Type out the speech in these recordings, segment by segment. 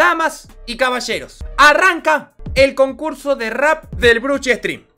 Damas y caballeros, arranca el concurso de rap del Bruche Stream.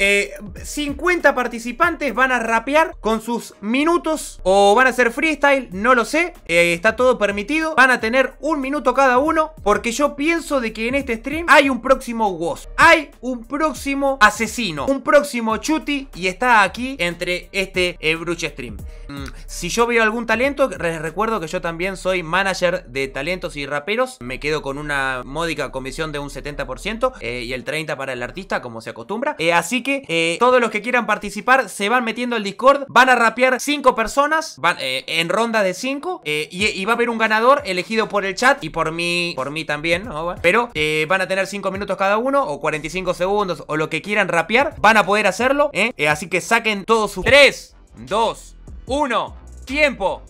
50 eh, participantes van a rapear con sus minutos o van a hacer freestyle, no lo sé, eh, está todo permitido. Van a tener un minuto cada uno porque yo pienso de que en este stream hay un próximo Woz, hay un próximo asesino, un próximo Chuti y está aquí entre este eh, Bruche Stream. Mm, si yo veo algún talento, les recuerdo que yo también soy manager de talentos y raperos, me quedo con una módica comisión de un 70% y el 30% para el artista como se acostumbra. así que eh, todos los que quieran participar se van metiendo al Discord. Van a rapear 5 personas eh, en ronda de 5. Eh, y, va a haber un ganador elegido por el chat y por mí, por mí también. Pero van a tener 5 minutos cada uno o 45 segundos o lo que quieran rapear. Van a poder hacerlo. así que saquen todos sus 3, 2, 1, tiempo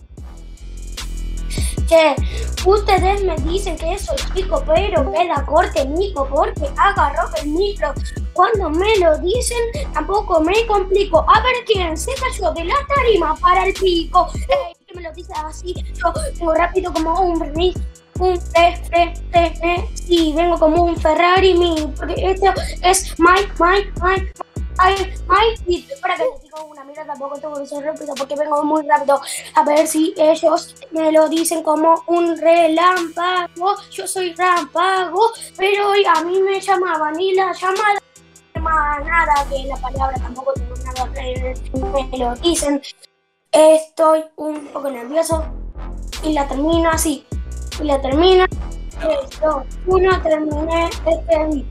que ustedes me dicen que soy chico, pero queda corte mico porque agarro el micro. Cuando me lo dicen, tampoco me complico. A ver quién se cayó de la tarima para el pico. Que me lo dice así, yo vengo rápido como un verniz. Un sí, vengo como un Ferrari, mi, porque esto es my, my, my, Ay, ay, y para que les digo una mira, tampoco tengo que ser rápido porque vengo muy rápido. A ver si ellos me lo dicen como un relámpago. Yo soy rámpago, pero hoy a mí me llamaban y la llamada nada que la palabra tampoco tengo nada que me lo dicen. Estoy un poco nervioso y la termino así. Y la termino. Esto, uno, terminé este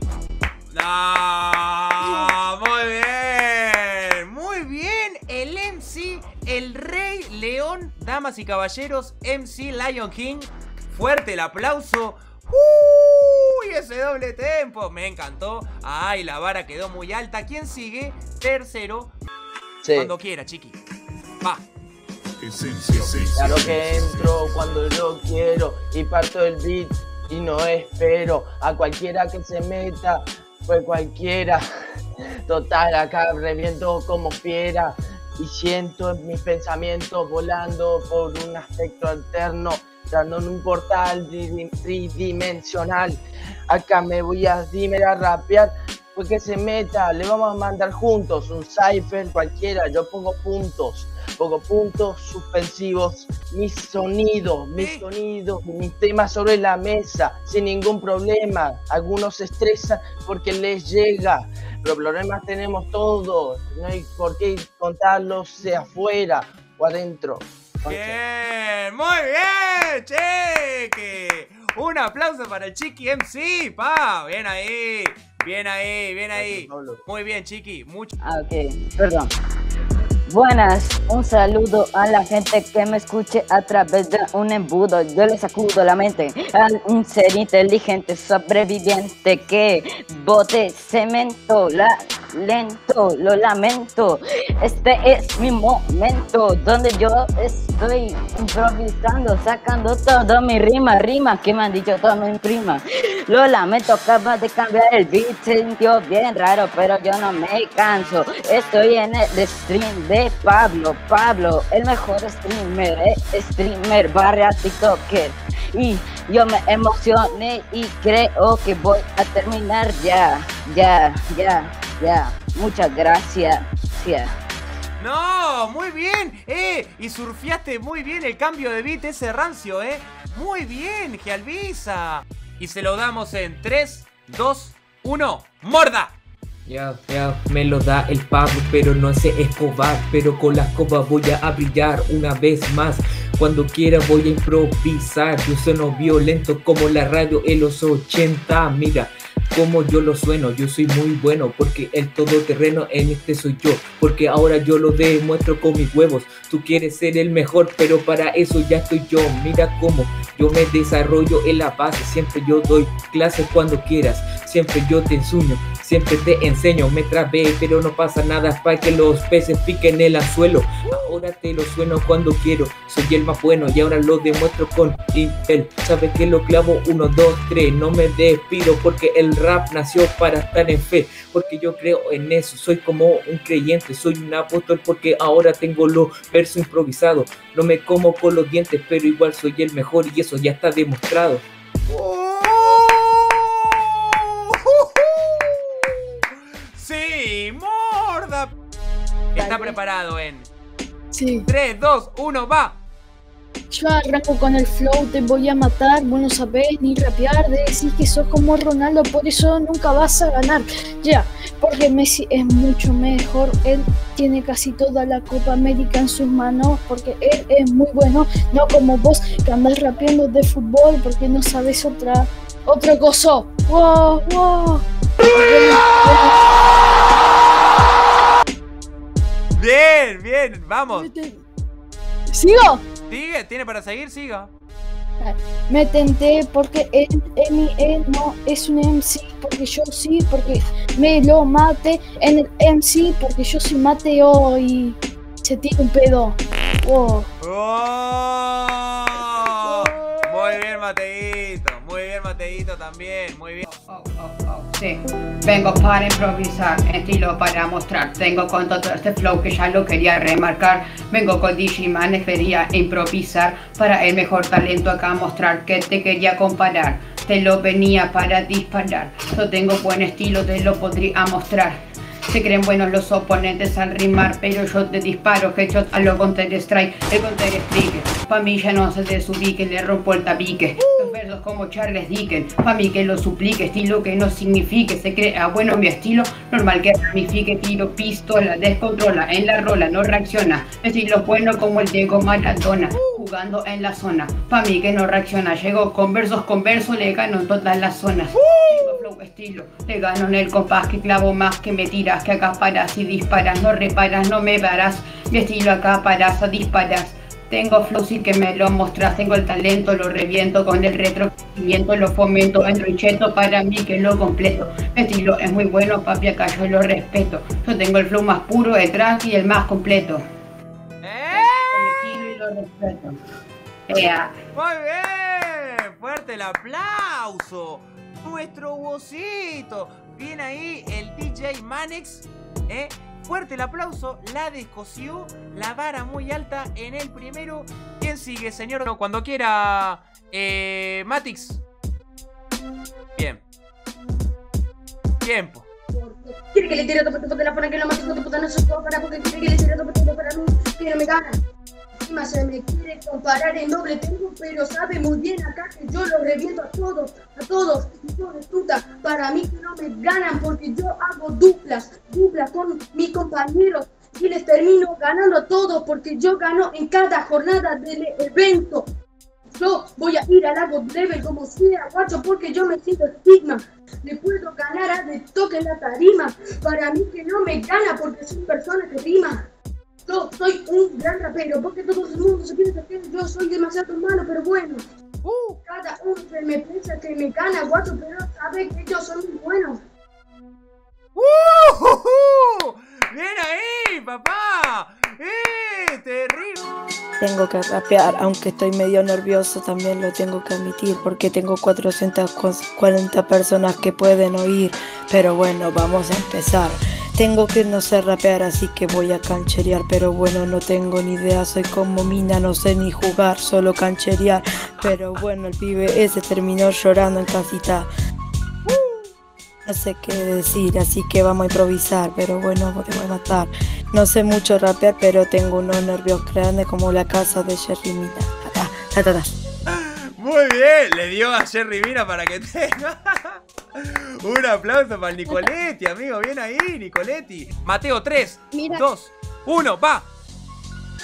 no, muy bien, muy bien. El MC, el Rey León, damas y caballeros, MC Lion King. Fuerte el aplauso. Ese doble tempo. Me encantó. Ay, la vara quedó muy alta. ¿Quién sigue? Tercero. Cuando quiera, chiqui. Va. Claro que entro cuando yo quiero y parto el beat y no espero a cualquiera que se meta fue cualquiera. Total, acá reviento como fiera y siento mis pensamientos volando por un aspecto alterno, dando en un portal tridimensional. Acá me voy a, dime, a rapear, pues que se meta, le vamos a mandar juntos un cipher cualquiera, yo pongo puntos pongo puntos suspensivos, mis sonidos, mis sonidos, mis temas sobre la mesa, sin ningún problema. Algunos se estresan porque les llega, pero problemas tenemos todos, no hay por qué contarlos sea afuera o adentro. Bien, muy bien, Chiqui. Un aplauso para el Chiqui MC, pa. Bien ahí, bien ahí, bien ahí. Muy bien, Chiqui. Mucho. Ah, ok, perdón. Buenas, un saludo a la gente que me escuche a través de un embudo. Yo le sacudo la mente a un ser inteligente sobreviviente que bote cemento, la lento, lo lamento. Este es mi momento donde yo estoy improvisando, sacando todo mi rima, rima que me han dicho toda mi prima. Lo lamento, acaba de cambiar el beat, sintió bien raro, pero yo no me canso. Estoy en el stream de Pablo, Pablo, el mejor streamer, eh, streamer barra TikToker. Y yo me emocioné y creo que voy a terminar ya, ya, ya. Ya, muchas gracias. No, muy bien, eh, y surfiaste muy bien el cambio de beat ese rancio, eh. Muy bien, Gialvisa. Y se lo damos en 3, 2, 1, ¡morda! Ya, ya, me lo da el Pablo, pero no sé escobar, pero con la escoba voy a brillar una vez más. Cuando quiera voy a improvisar, yo sueno violento como la radio en los 80, mira como yo lo sueno, yo soy muy bueno porque el todoterreno en este soy yo, porque ahora yo lo demuestro con mis huevos. Tú quieres ser el mejor, pero para eso ya estoy yo. Mira cómo yo me desarrollo en la base, siempre yo doy clases cuando quieras, siempre yo te ensuño, siempre te enseño. Me trabé, pero no pasa nada para que los peces piquen el anzuelo. Ahora te lo sueno cuando quiero, soy el más bueno y ahora lo demuestro con Intel. Sabes que lo clavo 1, 2, 3, no me despido porque el rap nació para estar en fe, porque yo creo en eso, soy como un creyente, soy un apóstol porque ahora tengo los versos improvisados, no me como con los dientes, pero igual soy el mejor y eso ya está demostrado. ¡Oh! Está preparado en Sí. 3, 2, 1, va. Yo arranco con el flow, te voy a matar, vos no sabés ni rapear, decís que sos como Ronaldo, por eso nunca vas a ganar. Ya, porque Messi es mucho mejor, él tiene casi toda la Copa América en sus manos, porque él es muy bueno, no como vos que andás rapeando de fútbol porque no sabes otra, otra cosa. Wow, wow. Bien, bien, vamos. ¿Sigo? Sigue, tiene para seguir, siga. Me tenté porque él, él, él no es un MC, porque yo sí, porque me lo mate en el MC, porque yo sí Mateo y se tira un pedo. Wow. ¡Oh! Muy bien, Mateito. Muy bien, Mateito también. Muy bien. Oh, oh, oh, Vengo para improvisar, estilo para mostrar. Tengo con todo este flow que ya lo quería remarcar. Vengo con Digiman, quería improvisar. Para el mejor talento acá mostrar que te quería comparar. Te lo venía para disparar. Yo tengo buen estilo, te lo podría mostrar. Se creen buenos los oponentes al rimar, pero yo te disparo headshot a lo Counter Strike, el Counter Strike. Pa' mí ya no se desubique, le rompo el tabique. Como Charles Dickens, pa' mí que lo suplique, estilo que no signifique. Se crea bueno mi estilo, normal que ramifique, tiro pistola, descontrola, en la rola no reacciona. Estilo bueno como el Diego Maradona, jugando en la zona. Pa' mí que no reacciona, llego con versos con verso, le gano en todas las zonas. Estilo, le gano en el compás que clavo más que me tiras, que acá paras y disparas, no reparas, no me paras. Mi estilo acá paras, disparas. Tengo flow sí que me lo mostras, tengo el talento, lo reviento con el retrocimiento, lo fomento, entro y cheto para mí que lo completo. Mi estilo es muy bueno, papi, acá yo lo respeto. Yo tengo el flow más puro, el track y el más completo. ¡Eh! Con estilo y lo respeto. Ea. Muy bien. Fuerte el aplauso. Nuestro vocito. Viene ahí el DJ Manex. ¿eh? Fuerte el aplauso. La descosió. La vara muy alta en el primero. ¿Quién sigue, señor? No, cuando quiera. Eh, Matix. Bien. Tiempo. Quiere que le tire que no todo para porque quiere que le tire para mí que se quiere que a a todo es puta. Para mí que no me ganan porque yo hago duplas, duplas con mis compañeros y les termino ganando a todos porque yo gano en cada jornada del evento. Yo voy a ir al lago level como sea, guacho, porque yo me siento estigma. Le puedo ganar a de toque la tarima. Para mí que no me gana porque soy persona que rima. Yo soy un gran rapero, porque todo el mundo se piensa que yo soy demasiado malo, pero bueno. Uh, Cada uno se me piensa que me gana, guacho, pero sabe que yo soy muy bueno. uh, uh, uh. Bien ahí, papá. ¡Eh! Terrible. Tengo que rapear, aunque estoy medio nervioso, también lo tengo que admitir, porque tengo 440 personas que pueden oír. Pero bueno, vamos a empezar. Tengo que no sé rapear, así que voy a cancherear, pero bueno, no tengo ni idea, soy como mina, no sé ni jugar, solo cancherear. Pero bueno, el pibe ese terminó llorando en casita. No sé qué decir, así que vamos a improvisar, pero bueno, te voy a matar. No sé mucho rapear, pero tengo unos nervios grandes como la casa de Jerry Mina. Ta, ta. Muy bien, le dio a Jerry Mina para que tenga. Un aplauso para el Nicoletti, amigo. Bien ahí, Nicoletti. Mateo 3, Mira. 2, 1, va.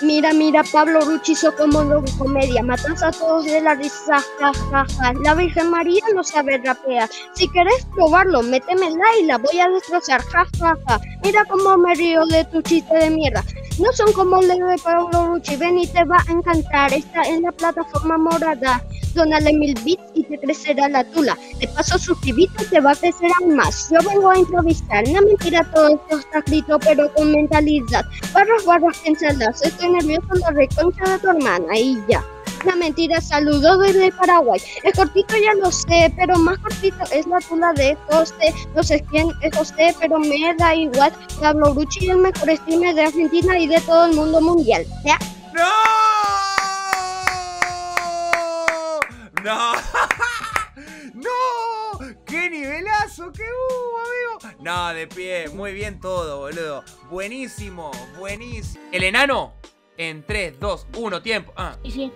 Mira, mira, Pablo Rucci hizo como loco comedia, matas a todos de la risa, ja, ja, ja. La Virgen María no sabe rapear. Si querés probarlo, métemela y la voy a destrozar, ja, ja, ja. Mira cómo me río de tu chiste de mierda. No son como el de Pablo Rucci, ven y te va a encantar. Está en la plataforma morada. Dónale mil bits y te crecerá la tula. De paso, suscribite te va a crecer aún más. Yo vengo a improvisar. No mentira, todo esto está escrito, pero con mentalidad. Barras, barras, piénsalas. Estoy nervioso, la reconcha de tu hermana y ya. La mentira, saludo desde Paraguay. Es cortito, ya lo sé, pero más cortito es la tula de José. No sé quién es José, pero me da igual. Pablo Rucci es el mejor streamer de Argentina y de todo el mundo mundial. ¿Ya? ¡No! ¡No! ¡Qué nivelazo que hubo, amigo! No, de pie. Muy bien todo, boludo. Buenísimo, buenísimo. El enano. En 3, 2, 1, tiempo. Ah. Sí, sí.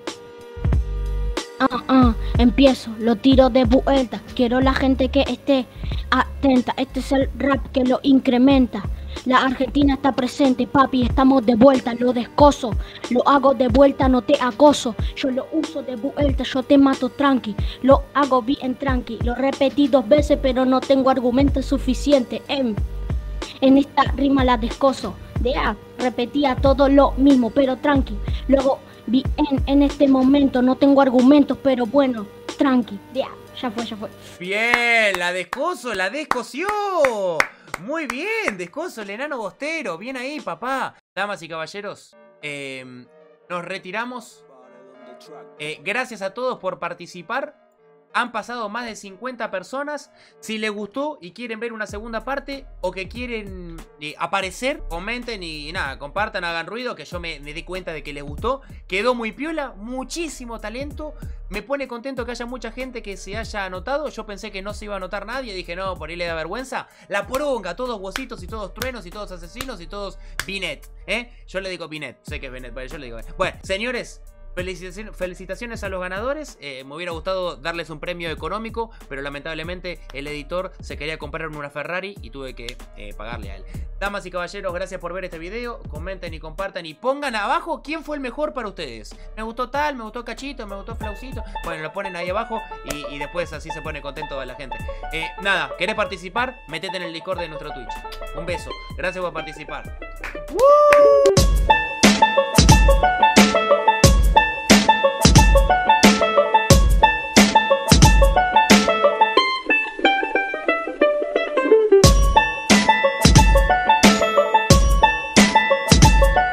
Ah, ah, empiezo, lo tiro de vuelta. Quiero la gente que esté atenta. Este es el rap que lo incrementa. La Argentina está presente, papi, estamos de vuelta, lo descoso. Lo hago de vuelta, no te acoso. Yo lo uso de vuelta, yo te mato tranqui. Lo hago bien tranqui. Lo repetí dos veces, pero no tengo argumento suficiente. En, en esta rima la descoso. De A, repetía todo lo mismo, pero tranqui. Luego bien en este momento, no tengo argumentos, pero bueno, tranqui. De A, ya fue, ya fue. Bien, la descoso, la descosió. Muy bien, descoso, el enano bostero. Bien ahí, papá. Damas y caballeros, em, nos retiramos. Eh, gracias a todos por participar. Han pasado más de 50 personas. Si les gustó y quieren ver una segunda parte o que quieren eh, aparecer, comenten y, nada, compartan, hagan ruido, que yo me, me di cuenta de que les gustó. Quedó muy piola, muchísimo talento. Me pone contento que haya mucha gente que se haya anotado. Yo pensé que no se iba a anotar nadie. Dije, no, por ahí le da vergüenza. La poronga, todos huesitos y todos truenos y todos asesinos y todos Binet. ¿eh? Yo le digo Binet. Sé que es Binet, pero yo le digo. Bueno, señores, Felicitaciones a los ganadores. Eh, me hubiera gustado darles un premio económico, pero lamentablemente el editor se quería comprarme una Ferrari y tuve que eh, pagarle a él. Damas y caballeros, gracias por ver este video. Comenten y compartan y pongan abajo quién fue el mejor para ustedes. Me gustó tal, me gustó Cachito, me gustó Flaucito. Bueno, lo ponen ahí abajo y, después así se pone contento la gente. Eh, nada, ¿querés participar? Metete en el Discord de nuestro Twitch. Un beso. Gracias por participar.